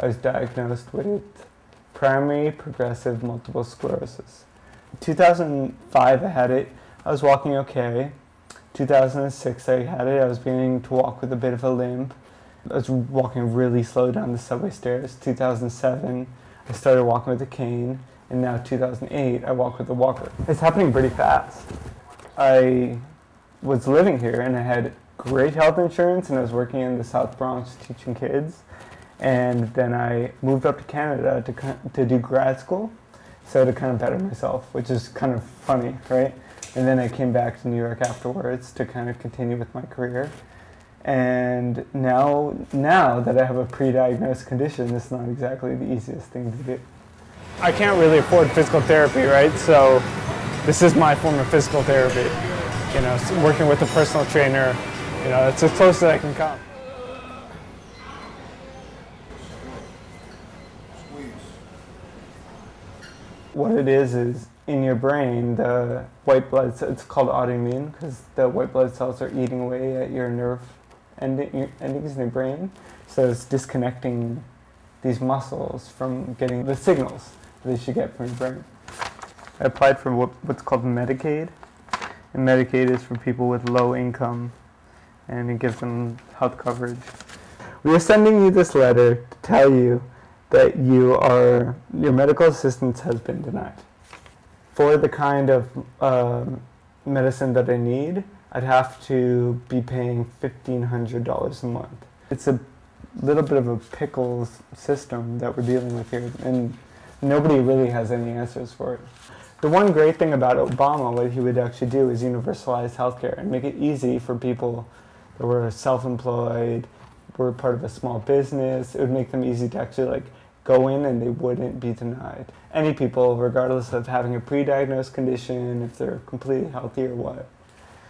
I was diagnosed with primary progressive multiple sclerosis. 2005, I had it. I was walking okay. 2006, I had it. I was beginning to walk with a bit of a limp. I was walking really slow down the subway stairs. 2007, I started walking with a cane. And now, 2008, I walk with a walker. It's happening pretty fast. I was living here and I had great health insurance and I was working in the South Bronx teaching kids. And then I moved up to Canada to, to do grad school, so to kind of better myself, which is kind of funny, right? And then I came back to New York afterwards to kind of continue with my career. And now, now that I have a pre-diagnosed condition, it's not exactly the easiest thing to do. I can't really afford physical therapy, right? So this is my form of physical therapy. You know, working with a personal trainer, you know, it's as close as I can come. What it is is in your brain, the white blood cells, it's called autoimmune because the white blood cells are eating away at your nerve ending, endings in your brain. So it's disconnecting these muscles from getting the signals that they should get from your brain. I applied for what, what's called Medicaid. And Medicaid is for people with low income and it gives them health coverage. We are sending you this letter to tell you that you are, your medical assistance has been denied. For the kind of uh, medicine that I need, I'd have to be paying $1,500 a month. It's a little bit of a pickles system that we're dealing with here, and nobody really has any answers for it. The one great thing about Obama, what he would actually do is universalize healthcare and make it easy for people that were self-employed, were part of a small business. It would make them easy to actually like go in and they wouldn't be denied. Any people, regardless of having a pre-diagnosed condition, if they're completely healthy or what.